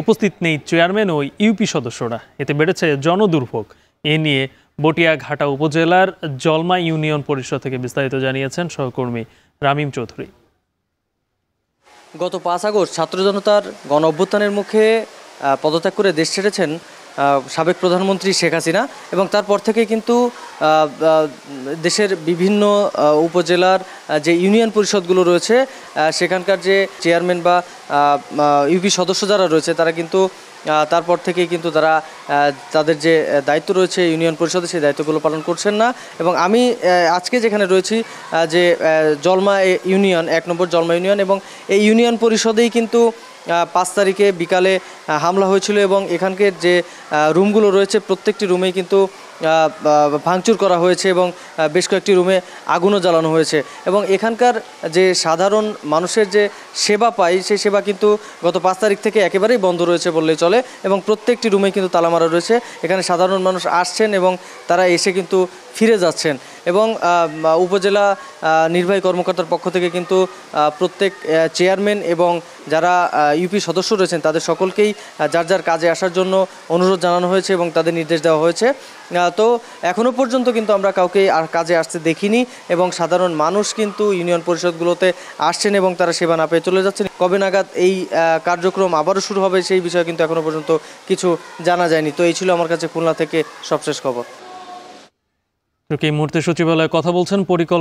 উপস্থিত নেই চেয়ারম্যান ও ইউপি সদস্যরা। এতে বেড়েছে জনদুর্ভোগ। এ নিয়ে বটিয়াঘাটা উপজেলার জলমা ইউনিয়ন পরিষদ থেকে বিস্তারিত জানিয়েছেন সহকর্মী রামিম চৌধুরী। গত পাঁচ আগস্ট ছাত্র জনতার গণ অভ্যুত্থানের মুখে পদত্যাগ করে দেশ ছেড়েছেন সাবেক প্রধানমন্ত্রী শেখ হাসিনা এবং তারপর থেকে কিন্তু দেশের বিভিন্ন উপজেলার যে ইউনিয়ন পরিষদগুলো রয়েছে সেখানকার যে চেয়ারম্যান বা ইউপি সদস্য যারা রয়েছে, তারা কিন্তু তারপর থেকেই কিন্তু তারা তাদের যে দায়িত্ব রয়েছে ইউনিয়ন পরিষদে, সেই দায়িত্বগুলো পালন করছেন না। এবং আমি আজকে যেখানে রয়েছি যে জলমা ইউনিয়ন, এক নম্বর জলমা ইউনিয়ন এবং এই ইউনিয়ন পরিষদেই কিন্তু পাঁচ তারিখে বিকালে হামলা হয়েছিল এবং এখানকার যে রুমগুলো রয়েছে প্রত্যেকটি রুমেই কিন্তু ভাঙচুর করা হয়েছে এবং বেশ কয়েকটি রুমে আগুনও জ্বালানো হয়েছে। এবং এখানকার যে সাধারণ মানুষের যে সেবা পাই সেই সেবা কিন্তু গত পাঁচ তারিখ থেকে একেবারেই বন্ধ রয়েছে বললেই চলে এবং প্রত্যেকটি রুমে কিন্তু তালা মারা রয়েছে। এখানে সাধারণ মানুষ আসছেন এবং তারা এসে কিন্তু ফিরে যাচ্ছেন। এবং উপজেলা নির্বাহী কর্মকর্তার পক্ষ থেকে কিন্তু প্রত্যেক চেয়ারম্যান এবং যারা ইউপি সদস্য রয়েছেন, তাদের সকলকেই যার যার কাজে আসার জন্য অনুরোধ জানানো হয়েছে এবং তাদের নির্দেশ দেওয়া হয়েছে। তো এখনও পর্যন্ত কিন্তু আমরা কাউকে আর কাজে আসতে দেখিনি এবং সাধারণ মানুষ কিন্তু ইউনিয়ন পরিষদগুলোতে আসছেন এবং তারা সেবা না পেয়ে চলে যাচ্ছেন। কবে নাগাদ এই কার্যক্রম আবারও শুরু হবে সেই বিষয়ে কিন্তু এখনও পর্যন্ত কিছু জানা যায়নি। তো এই ছিল আমার কাছে খুলনা থেকে সবশেষ খবর। এই মুহূর্তে সচিবালয়ে কথা বলছেন পরিকল্পনা